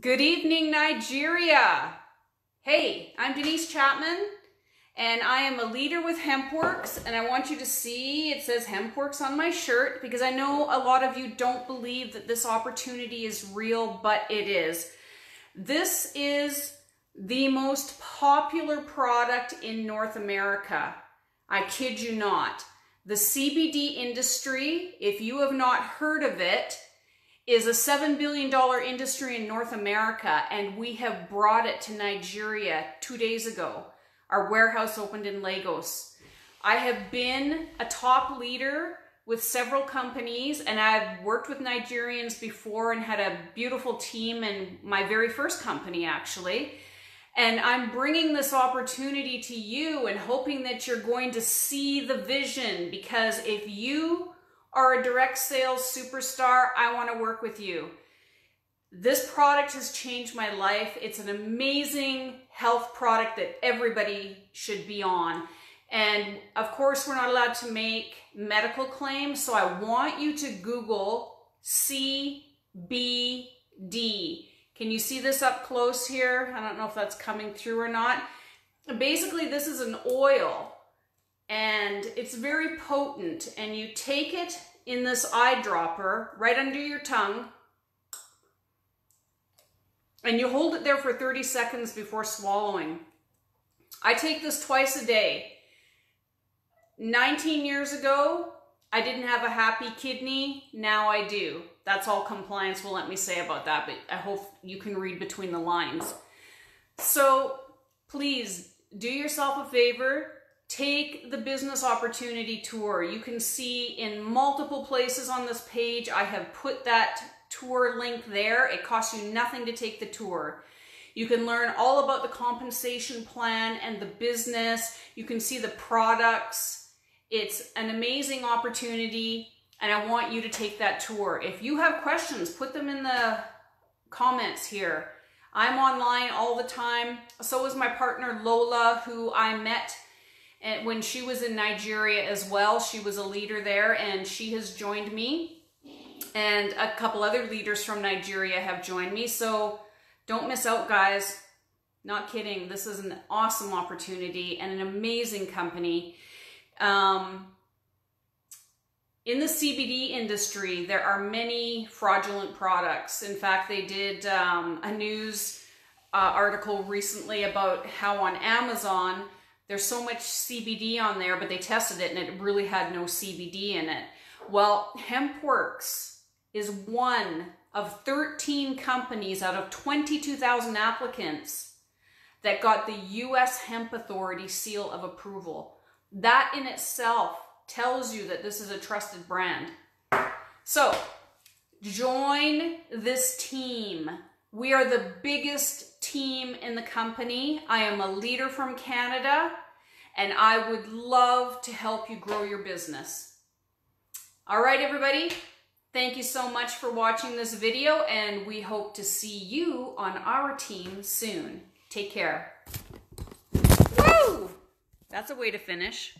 Good evening, Nigeria. Hey, I'm Denise Chapman, and I am a leader with HempWorx, and I want you to see it says HempWorx on my shirt because I know a lot of you don't believe that this opportunity is real, but it is. This is the most popular product in North America. I kid you not. The CBD industry, if you have not heard of it, is a $7 billion industry in North America, and we have brought it to Nigeria two days ago. Our warehouse opened in Lagos. I have been a top leader with several companies, and I've worked with Nigerians before and had a beautiful team in my very first company, actually. And I'm bringing this opportunity to you and hoping that you're going to see the vision because if you are a direct sales superstar, I want to work with you. This product has changed my life. It's an amazing health product that everybody should be on. And of course, we're not allowed to make medical claims, so I want you to Google CBD. Can you see this up close here? I don't know if that's coming through or not. Basically, this is an oil and it's very potent and you take it in this eyedropper right under your tongue and you hold it there for 30 seconds before swallowing. I take this twice a day. 19 years ago, I didn't have a happy kidney. Now I do. That's all compliance will let me say about that, but I hope you can read between the lines. So please do yourself a favor take the business opportunity tour. You can see in multiple places on this page, I have put that tour link there. It costs you nothing to take the tour. You can learn all about the compensation plan and the business. You can see the products. It's an amazing opportunity and I want you to take that tour. If you have questions, put them in the comments here. I'm online all the time. So is my partner Lola, who I met and when she was in Nigeria as well, she was a leader there and she has joined me. And a couple other leaders from Nigeria have joined me. So don't miss out, guys. Not kidding. This is an awesome opportunity and an amazing company. Um, in the CBD industry, there are many fraudulent products. In fact, they did um, a news uh, article recently about how on Amazon, there's so much CBD on there, but they tested it and it really had no CBD in it. Well, HempWorx is one of 13 companies out of 22,000 applicants that got the U.S. Hemp Authority seal of approval. That in itself tells you that this is a trusted brand. So, join this team. We are the biggest team in the company. I am a leader from Canada and I would love to help you grow your business. All right, everybody. Thank you so much for watching this video and we hope to see you on our team soon. Take care. Woo! That's a way to finish.